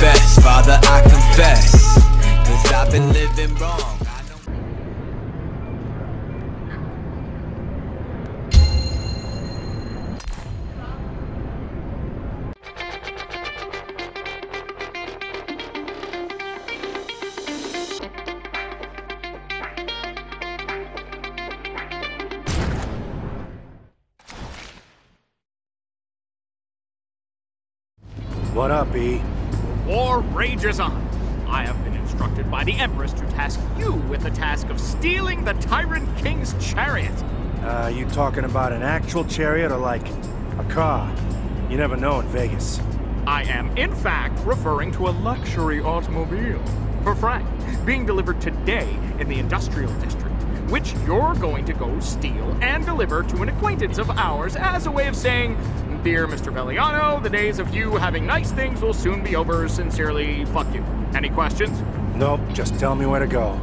confess, Father, I confess. Cause I've been living wrong. On. I have been instructed by the Empress to task you with the task of stealing the Tyrant King's chariot. Uh, you talking about an actual chariot or like a car? You never know in Vegas. I am, in fact, referring to a luxury automobile. For Frank, being delivered today in the industrial district, which you're going to go steal and deliver to an acquaintance of ours as a way of saying, Dear Mr. Veliano, the days of you having nice things will soon be over. Sincerely, fuck you. Any questions? Nope, just tell me where to go.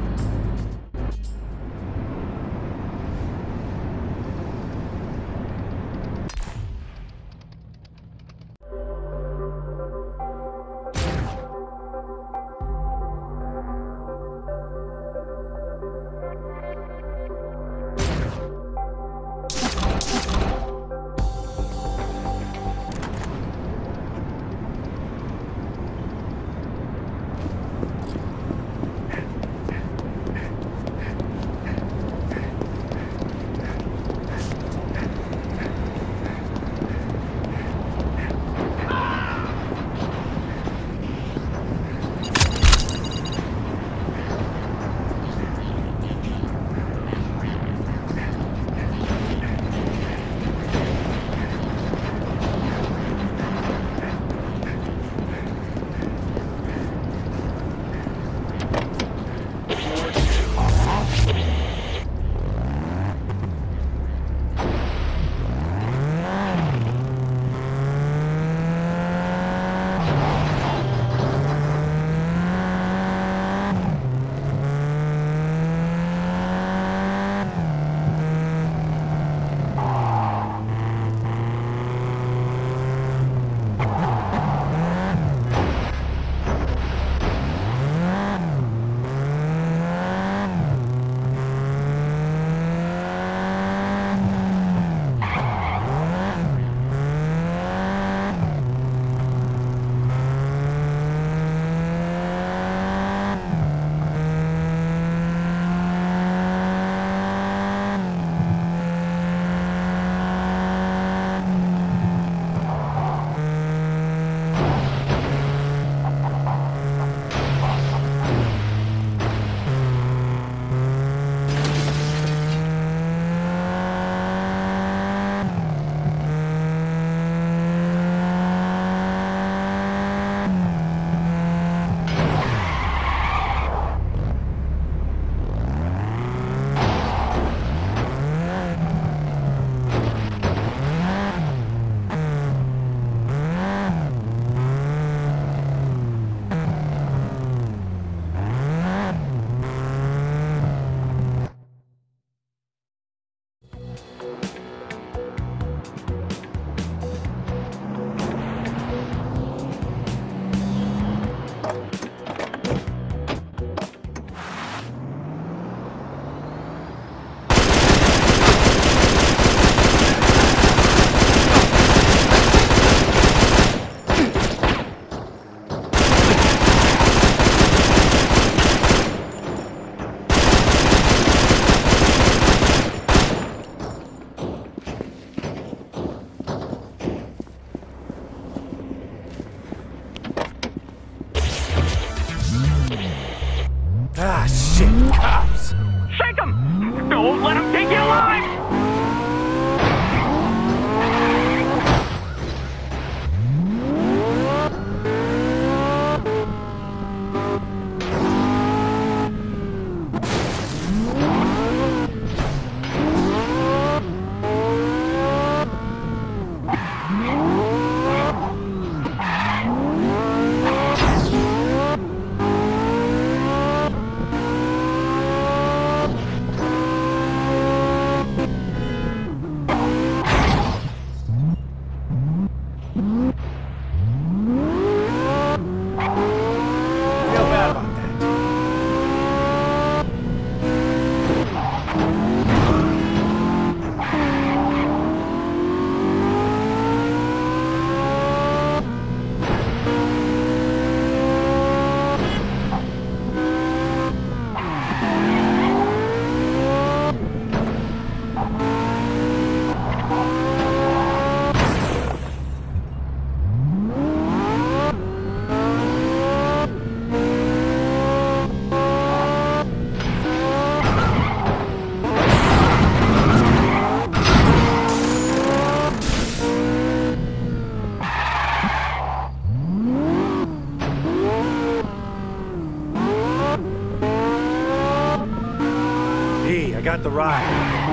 The ride.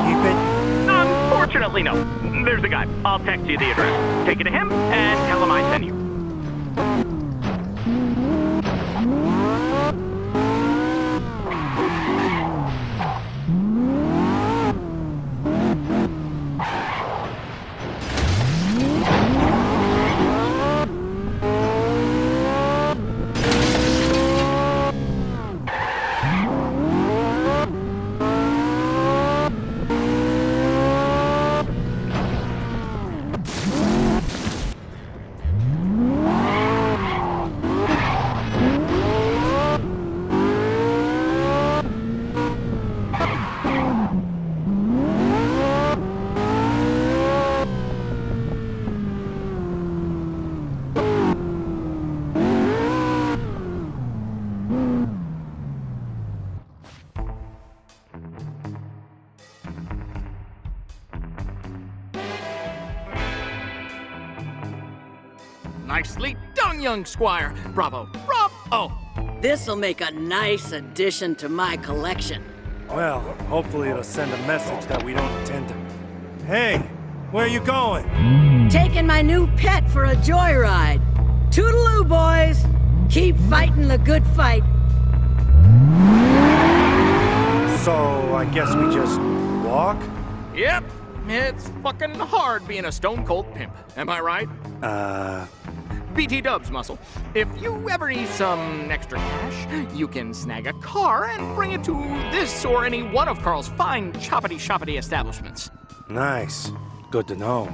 Keep it? Unfortunately, no. There's the guy. I'll text you the address. Take it to him and tell him I sent you. Nicely done, young squire. Bravo. Bravo. This'll make a nice addition to my collection. Well, hopefully it'll send a message that we don't intend to... Hey, where are you going? Taking my new pet for a joyride. Toodaloo, boys! Keep fighting the good fight. So, I guess we just walk? Yep. It's fucking hard being a stone cold pimp. Am I right? Uh, BT Dubs, muscle. If you ever need some extra cash, you can snag a car and bring it to this or any one of Carl's fine choppity shoppity establishments. nice. Good to know.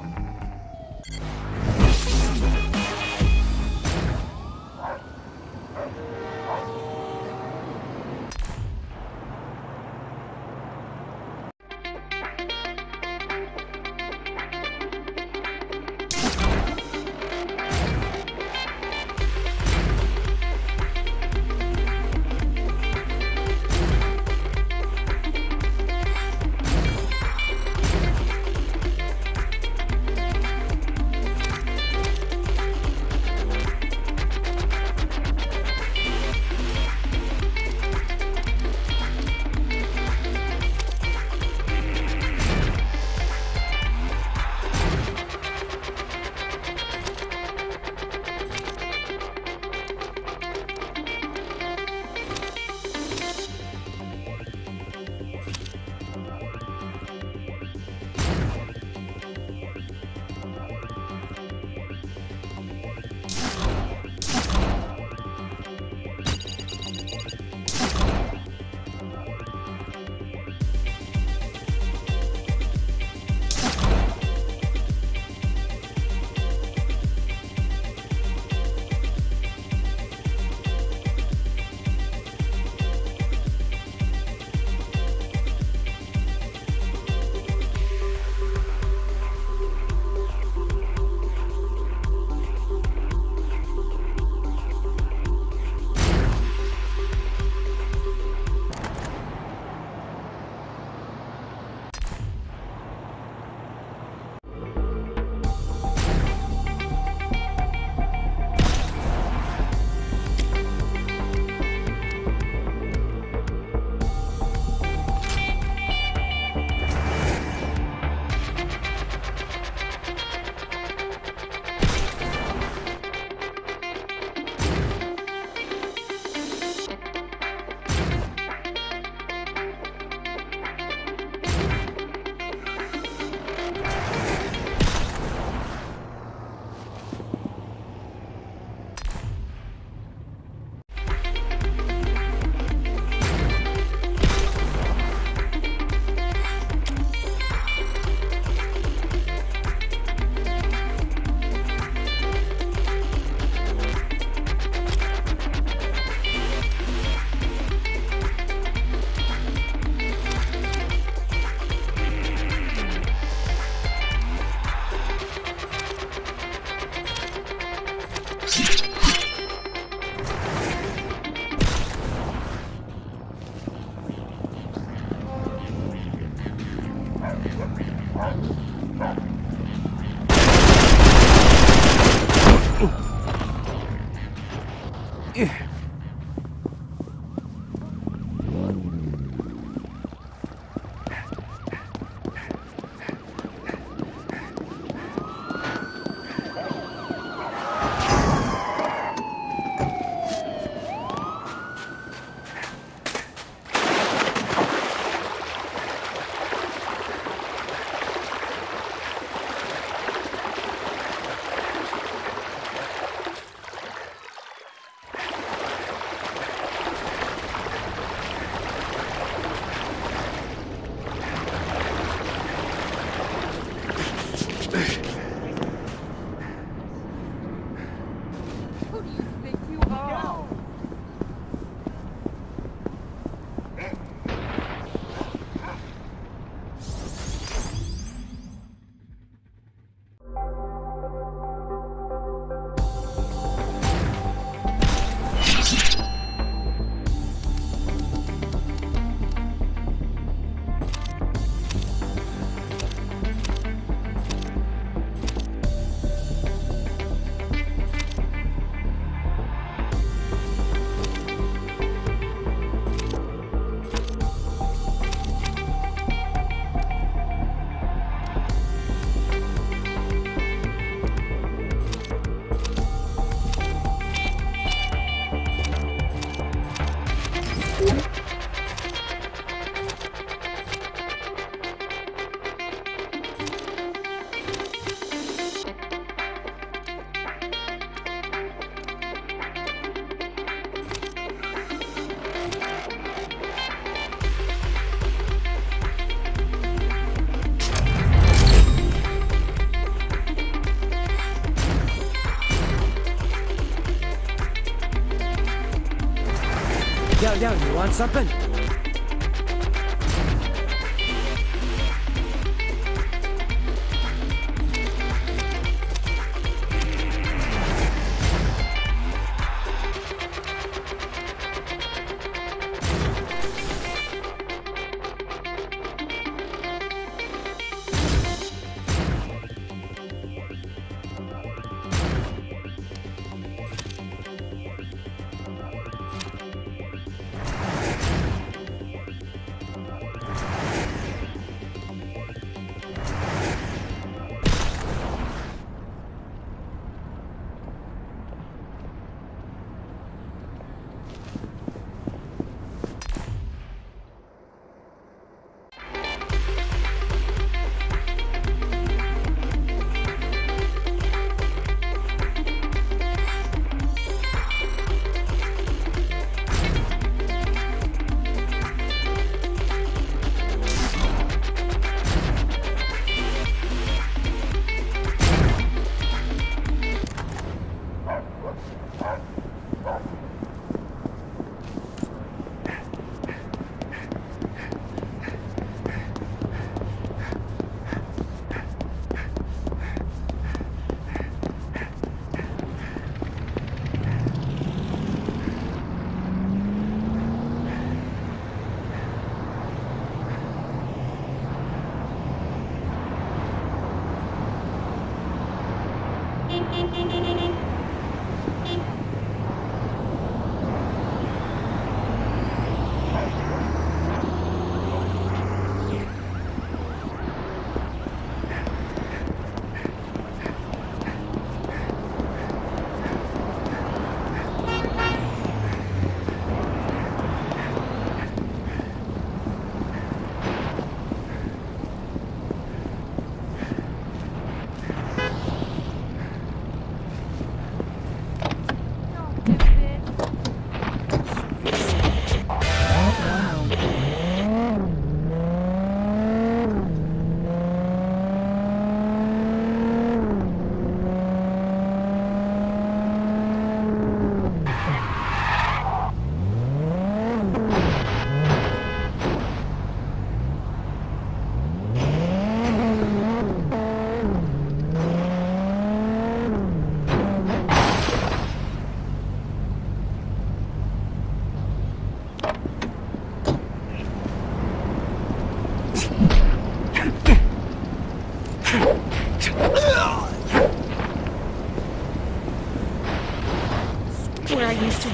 Yo, yo, you want something?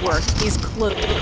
Work is closed.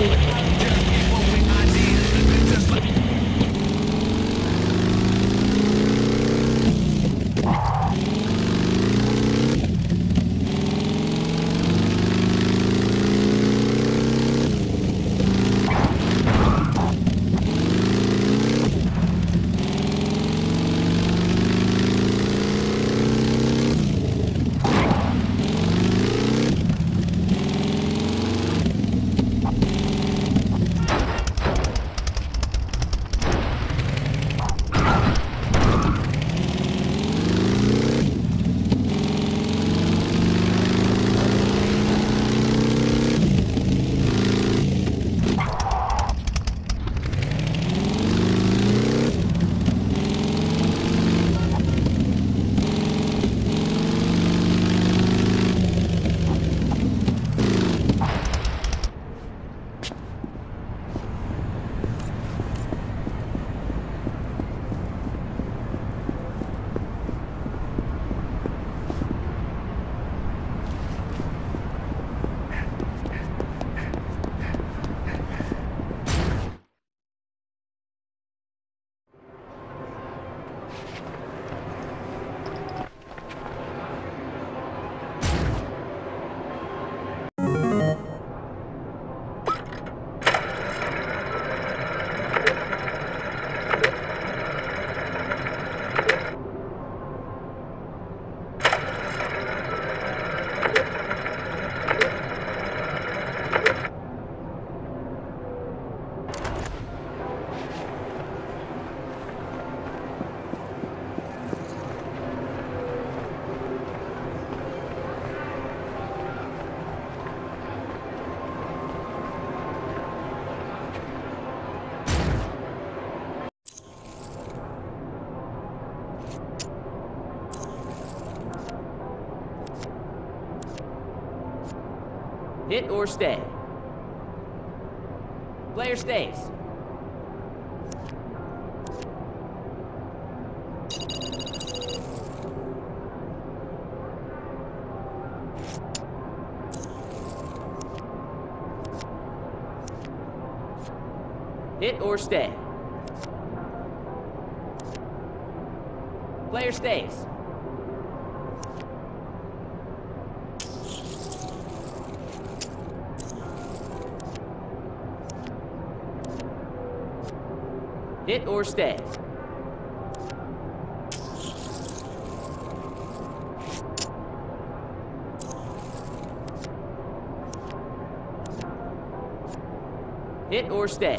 Hit or stay. Player stays. Hit or stay. Player stays. Hit or stay. Hit or stay.